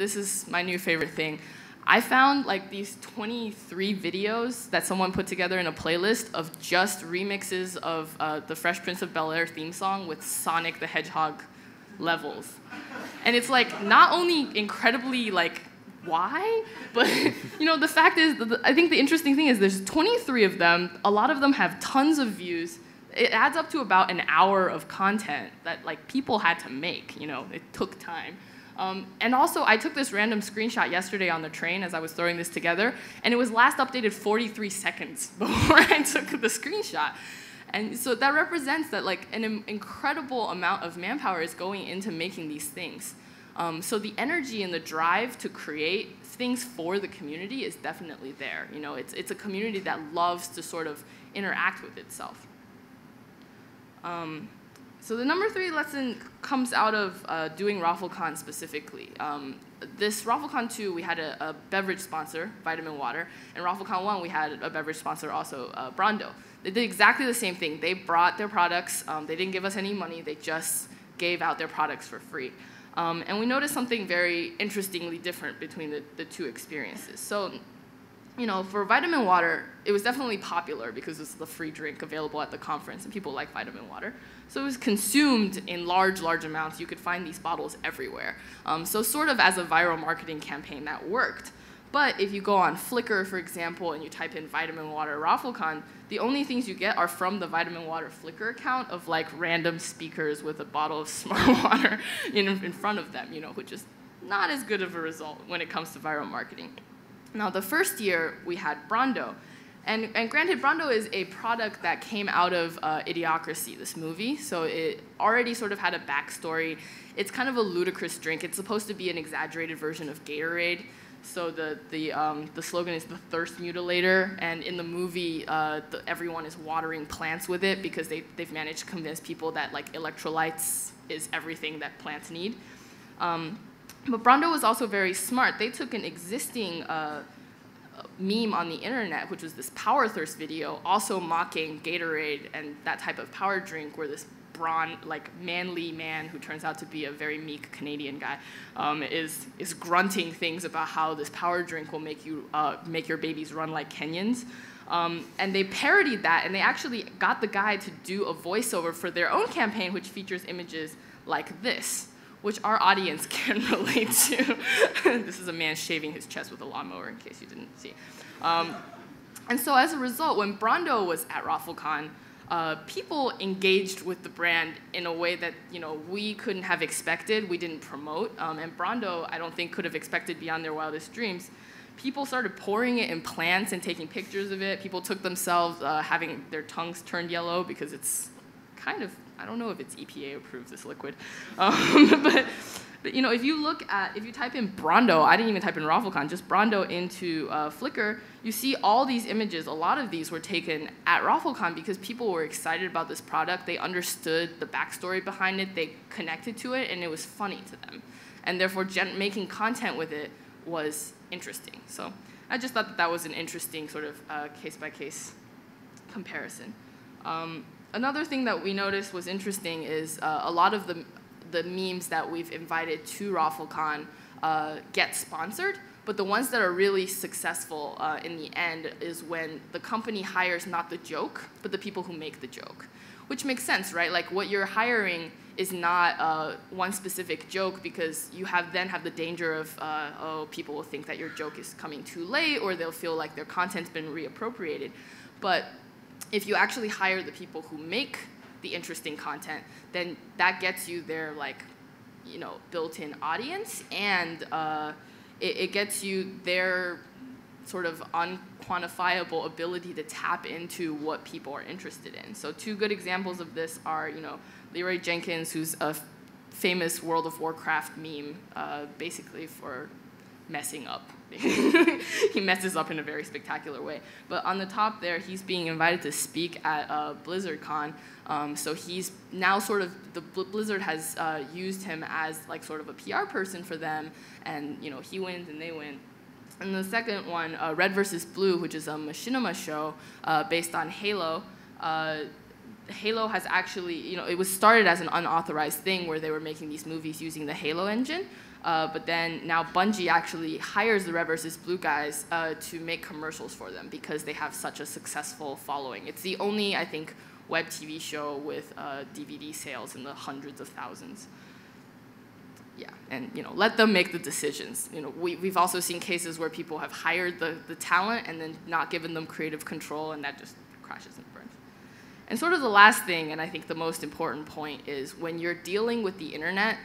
this is my new favorite thing. I found like these 23 videos that someone put together in a playlist of just remixes of uh, the Fresh Prince of Bel Air theme song with Sonic the Hedgehog levels. And it's like not only incredibly like why, but you know the fact is, I think the interesting thing is there's 23 of them. A lot of them have tons of views. It adds up to about an hour of content that like people had to make. You know, it took time. Um, and also, I took this random screenshot yesterday on the train as I was throwing this together, and it was last updated 43 seconds before I took the screenshot. And so that represents that like an incredible amount of manpower is going into making these things. Um, so the energy and the drive to create things for the community is definitely there. You know, it's, it's a community that loves to sort of interact with itself. Um, so the number three lesson comes out of uh, doing ROFLCon specifically. Um, this ROFLCon 2, we had a, a, beverage sponsor, Vitamin Water, and ROFLCon 1, we had a beverage sponsor also, uh, Brawndo. They did exactly the same thing. They brought their products, um, they didn't give us any money, they just gave out their products for free. Um, and we noticed something very interestingly different between the, the two experiences. So you know, for vitamin water, it was definitely popular because it's the free drink available at the conference and people like vitamin water. So it was consumed in large, large amounts. You could find these bottles everywhere. Um, so sort of as a viral marketing campaign that worked. But if you go on Flickr, for example, and you type in vitamin water ROFLCon, the only things you get are from the vitamin water Flickr account of like random speakers with a bottle of smart water in, in front of them, you know, which is not as good of a result when it comes to viral marketing. Now, the first year we had Brawndo. And, and granted, Brawndo is a product that came out of uh, Idiocracy, this movie. So it already sort of had a backstory. It's kind of a ludicrous drink. It's supposed to be an exaggerated version of Gatorade. So the, the, um, the slogan is the thirst mutilator. And in the movie, uh, the, everyone is watering plants with it because they, they've managed to convince people that like electrolytes is everything that plants need. Um, but Brawndo was also very smart. They took an existing uh, meme on the internet, which was this power thirst video, also mocking Gatorade and that type of power drink, where this brawn, like manly man who turns out to be a very meek Canadian guy, um, is is grunting things about how this power drink will make you uh, make your babies run like Kenyans. Um, and they parodied that, and they actually got the guy to do a voiceover for their own campaign, which features images like this which our audience can relate to. this is a man shaving his chest with a lawnmower, in case you didn't see. Um, and so as a result, when Brawndo was at ROFLCon, uh, people engaged with the brand in a way that you know we couldn't have expected. We didn't promote, um, and Brawndo, I don't think, could have expected beyond their wildest dreams. People started pouring it in plants and taking pictures of it. People took themselves uh, having their tongues turned yellow because it's kind of I don't know if it's EPA approved this liquid, um, but, but, you know if you look at if you type in Brawndo, I didn't even type in ROFLCon, just Brawndo into uh, Flickr, you see all these images. A lot of these were taken at ROFLCon because people were excited about this product. They understood the backstory behind it. They connected to it, and it was funny to them, and therefore making content with it was interesting. So I just thought that that was an interesting sort of case by case comparison. Um, another thing that we noticed was interesting is uh, a lot of the, the memes that we've invited to ROFLCon uh, get sponsored, but the ones that are really successful uh, in the end is when the company hires not the joke, but the people who make the joke. Which makes sense, right? Like what you're hiring is not uh, one specific joke because you have then have the danger of uh, oh people will think that your joke is coming too late or they'll feel like their content's been reappropriated. But if you actually hire the people who make the interesting content, then that gets you their like, you know, built-in audience, and uh, it, it gets you their sort of unquantifiable ability to tap into what people are interested in. So two good examples of this are, you know, Leeroy Jenkins, who's a famous World of Warcraft meme, uh, basically for messing up. he messes up in a very spectacular way. But on the top there, he's being invited to speak at uh, BlizzardCon. Um, so he's now sort of the Blizzard has uh, used him as like sort of a PR person for them, and you know he wins and they win. And the second one, uh, Red versus Blue, which is a machinima show uh, based on Halo. Halo has actually, you know, it was started as an unauthorized thing where they were making these movies using the Halo engine. Uh, but then now Bungie actually hires the Red vs. Blue guys uh, to make commercials for them because they have such a successful following. It's the only, I think, web TV show with uh, DVD sales in the hundreds of thousands. Yeah, and you know, let them make the decisions. You know, we, we've also seen cases where people have hired the, the talent and then not given them creative control, and that just crashes and burns. And sort of the last thing, and I think the most important point, is when you're dealing with the internet,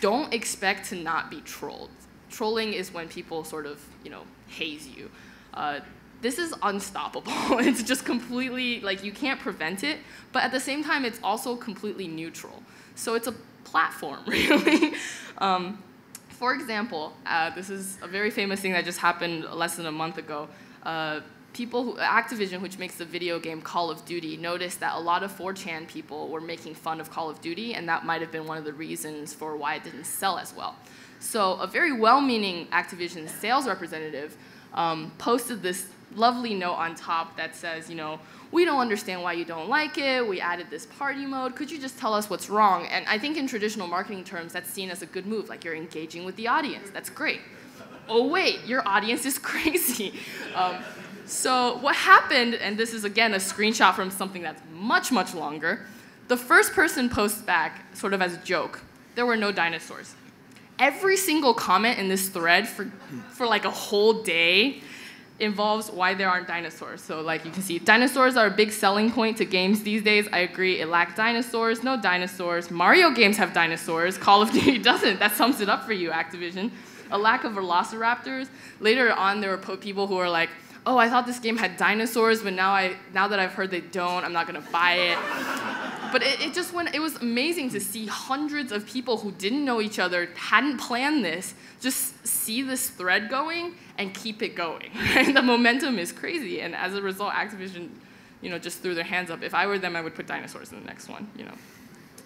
don't expect to not be trolled. Trolling is when people sort of, you know, haze you. Uh, this is unstoppable. it's just completely, like, you can't prevent it, but at the same time, it's also completely neutral. So it's a platform, really. um, for example, uh, this is a very famous thing that just happened less than a month ago. Uh, people who, Activision, which makes the video game Call of Duty, noticed that a lot of 4chan people were making fun of Call of Duty, and that might have been one of the reasons for why it didn't sell as well. So a very well-meaning Activision sales representative um, posted this lovely note on top that says, you know, we don't understand why you don't like it. We added this party mode. Could you just tell us what's wrong? And I think in traditional marketing terms, that's seen as a good move. Like you're engaging with the audience. That's great. Oh wait, your audience is crazy. Um, so what happened, and this is again a screenshot from something that's much, much longer, the first person posts back, sort of as a joke, there were no dinosaurs. Every single comment in this thread for, for like a whole day involves why there aren't dinosaurs. So like you can see, dinosaurs are a big selling point to games these days. I agree, it lacks dinosaurs, no dinosaurs. Mario games have dinosaurs, Call of Duty doesn't. That sums it up for you, Activision. A lack of velociraptors. Later on, there were people who were like, oh, I thought this game had dinosaurs, but now I now that I've heard they don't, I'm not gonna buy it. but it, it just went, it was amazing to see hundreds of people who didn't know each other, hadn't planned this, just see this thread going and keep it going. Right? The momentum is crazy, and as a result, Activision, you know, just threw their hands up. If I were them, I would put dinosaurs in the next one, you know.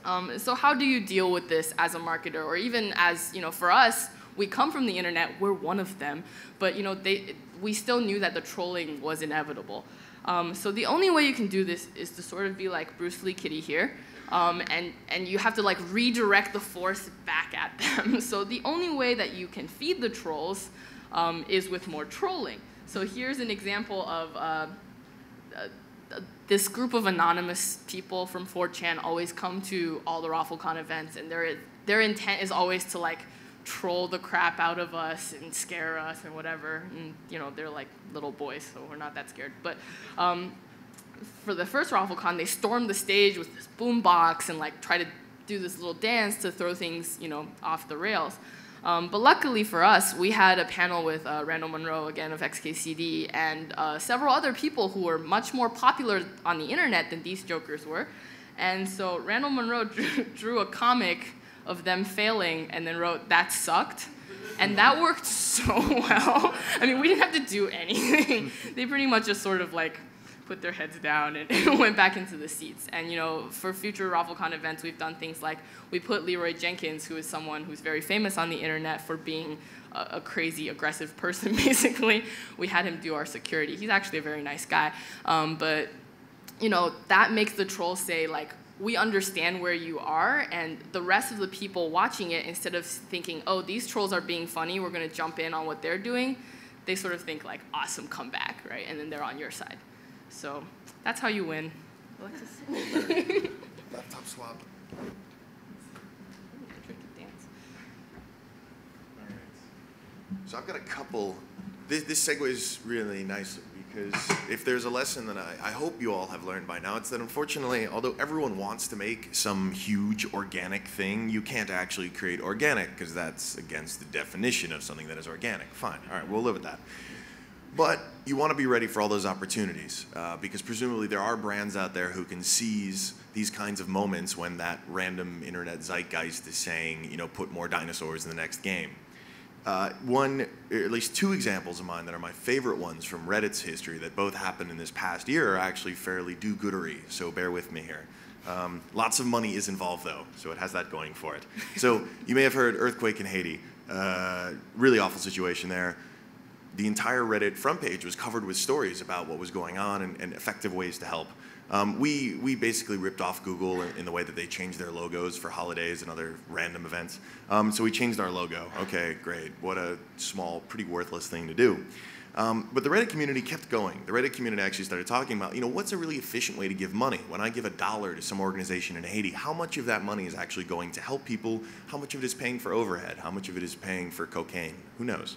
Um, so how do you deal with this as a marketer, or even as, you know, for us, we come from the internet, we're one of them, but you know, they, we still knew that the trolling was inevitable. Um, so the only way you can do this is to sort of be like Bruce Lee Kitty here, um, and, and you have to like redirect the force back at them. so the only way that you can feed the trolls um, is with more trolling. So here's an example of uh, uh, this group of anonymous people from 4chan always come to all the ROFLCon events, and their, their intent is always to like troll the crap out of us and scare us and whatever. And, you know, they're like little boys, so we're not that scared. But um, for the first ROFLCon, they stormed the stage with this boombox and like try to do this little dance to throw things, you know, off the rails. Um, but luckily for us, we had a panel with uh, Randall Munroe, again of XKCD, and uh, several other people who were much more popular on the internet than these jokers were. And so Randall Munroe drew, drew a comic of them failing and then wrote, that sucked. And that worked so well. I mean, we didn't have to do anything. they pretty much just sort of like put their heads down and went back into the seats. And you know, for future ROFLCon events, we've done things like we put Leeroy Jenkins, who is someone who's very famous on the internet for being a, a crazy, aggressive person, basically. We had him do our security. He's actually a very nice guy. Um, but you know, that makes the troll say like, we understand where you are, and the rest of the people watching it, instead of thinking, oh, these trolls are being funny, we're gonna jump in on what they're doing, they sort of think like, awesome comeback, right? And then they're on your side. So that's how you win. Alexis? Laptop swap. So I've got a couple. This, this segues really nicely because if there's a lesson that I, I, hope you all have learned by now, it's that unfortunately, although everyone wants to make some huge organic thing, you can't actually create organic because that's against the definition of something that is organic. Fine, all right, we'll live with that. But you want to be ready for all those opportunities uh, because presumably there are brands out there who can seize these kinds of moments when that random internet zeitgeist is saying, you know, put more dinosaurs in the next game. Uh, one, at least two examples of mine that are my favorite ones from Reddit's history that both happened in this past year are actually fairly do-goodery, so bear with me here. Um, lots of money is involved though, so it has that going for it. So you may have heard earthquake in Haiti. Uh, really awful situation there. The entire Reddit front page was covered with stories about what was going on and, and effective ways to help. Um, we, we basically ripped off Google in, in, the way that they changed their logos for holidays and other random events. Um, so we changed our logo. Okay, great. What a small, pretty worthless thing to do. Um, but the Reddit community kept going. The Reddit community actually started talking about, you know, what's a really efficient way to give money? When I give a dollar to some organization in Haiti, how much of that money is actually going to help people? How much of it is paying for overhead? How much of it is paying for cocaine? Who knows?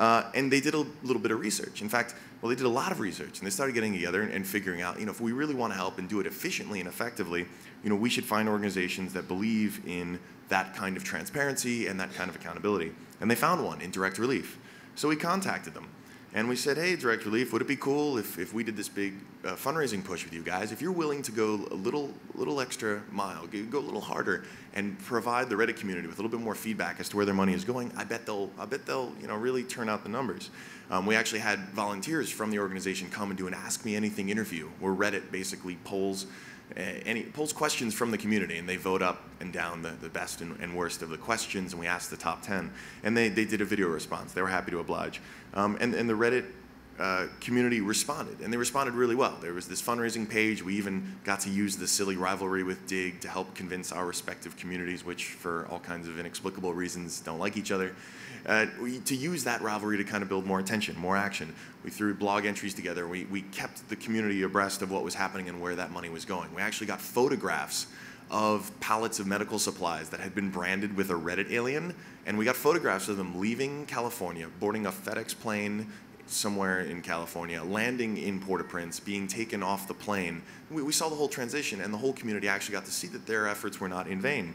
Uh, and they did a little bit of research. In fact, well, they did a lot of research, and they started getting together and, and figuring out, you know, if we really want to help and do it efficiently and effectively, you know, we should find organizations that believe in that kind of transparency and that kind of accountability. And they found one in Direct Relief. So we contacted them. And we said, hey, Direct Relief, would it be cool if, if we did this big uh, fundraising push with you guys? If you're willing to go a little, little extra mile, go a little harder, and provide the Reddit community with a little bit more feedback as to where their money is going, I bet they'll, I bet they'll you know, really turn out the numbers. Um, we actually had volunteers from the organization come and do an Ask Me Anything interview, where Reddit basically polls any pulls questions from the community and they vote up and down the, the best and, and, worst of the questions and we asked the top 10 and they, they did a video response. They were happy to oblige. Um, and, and the reddit uh, community responded and they responded really well. There was this fundraising page. We even got to use the silly rivalry with Digg to help convince our respective communities which for all kinds of inexplicable reasons don't like each other uh, we, to use that rivalry to kind of build more attention, more action. We threw blog entries together. We, we kept the community abreast of what was happening and where that money was going. We actually got photographs of pallets of medical supplies that had been branded with a Reddit alien, and we got photographs of them leaving California, boarding a FedEx plane somewhere in California, landing in Port-au-Prince, being taken off the plane. We, we saw the whole transition, and the whole community actually got to see that their efforts were not in vain.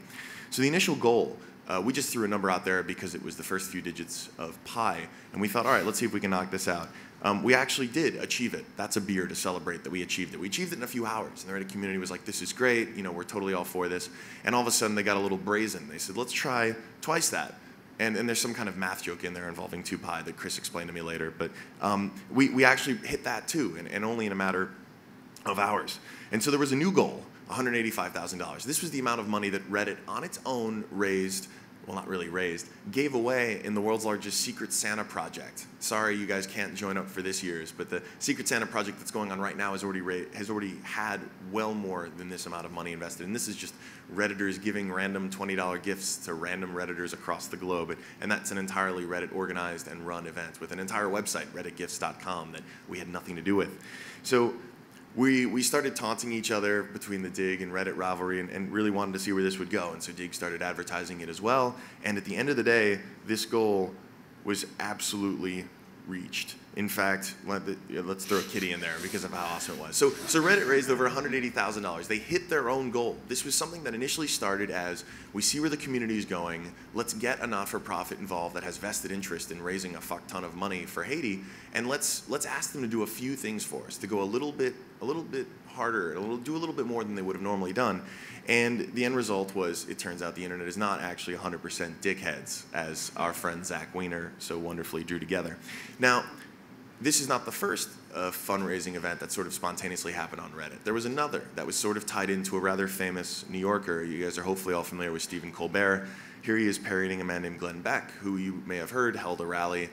So the initial goal uh, we just threw a number out there because it was the first few digits of pi, and we thought, all right, let's see if we can knock this out. Um, we actually did achieve it. That's a beer to celebrate that we achieved it. We achieved it in a few hours, and the Reddit community was like, this is great, you know, we're totally all for this. And all of a sudden, they got a little brazen. They said, let's try twice that. And, and there's some kind of math joke in there involving 2 pi that Chris explained to me later. But um, we, we actually hit that too, and, and only in a matter of hours. And so there was a new goal $185,000. This was the amount of money that Reddit on its own raised well, not really raised, gave away in the world's largest Secret Santa project. Sorry, you guys can't join up for this year's, but the Secret Santa project that's going on right now has already has already had well more than this amount of money invested. And this is just redditors giving random $20 gifts to random redditors across the globe, and that's an entirely Reddit organized and run event with an entire website, redditgifts.com, that we had nothing to do with. So we, we started taunting each other between the Digg and Reddit rivalry and, and, really wanted to see where this would go. And so Digg started advertising it as well. And at the end of the day, this goal was absolutely reached. In fact, let us throw a kitty in there because of how awesome it was. So, so Reddit raised over $180,000. They hit their own goal. This was something that initially started as we see where the community is going. Let's get a not-for-profit involved that has vested interest in raising a fuck ton of money for Haiti, and let's let's ask them to do a few things for us, to go a little bit a little bit harder, a little, do a little bit more than they would have normally done. And the end result was, it turns out the internet is not actually 100% dickheads, as our friend Zach Weiner so wonderfully drew together. Now, this is not the first uh, fundraising event that sort of spontaneously happened on Reddit. There was another that was sort of tied into a rather famous New Yorker. You guys are hopefully all familiar with Stephen Colbert. Here he is parodying a man named Glenn Beck, who you may have heard held a rally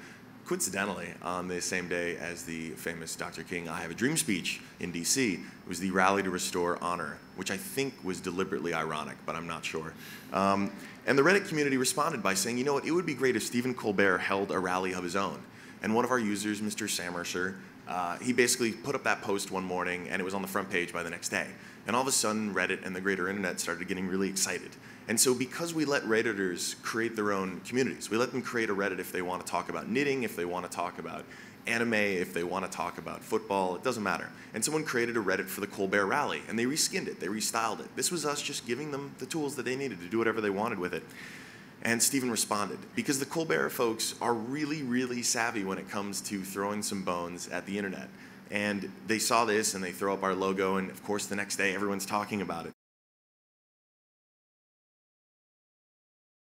coincidentally, on the same day as the famous Dr. King I Have a Dream speech in DC, it was the Rally to Restore Honor, which I think was deliberately ironic, but I'm not sure. Um, and the Reddit community responded by saying, you know what, it would be great if Stephen Colbert held a rally of his own. And one of our users, Mr. Samersher, uh, he basically put up that post one morning and it was on the front page by the next day. And all of a sudden, Reddit and the greater internet started getting really excited. And so, because we let Redditors create their own communities, we let them create a Reddit if they want to talk about knitting, if they want to talk about anime, if they want to talk about football, it doesn't matter. And someone created a Reddit for the Colbert Rally, and they reskinned it, they restyled it. This was us just giving them the tools that they needed to do whatever they wanted with it. And Stephen responded because the Colbert folks are really, really savvy when it comes to throwing some bones at the internet. And they saw this and they throw up our logo, and of course, the next day everyone's talking about it.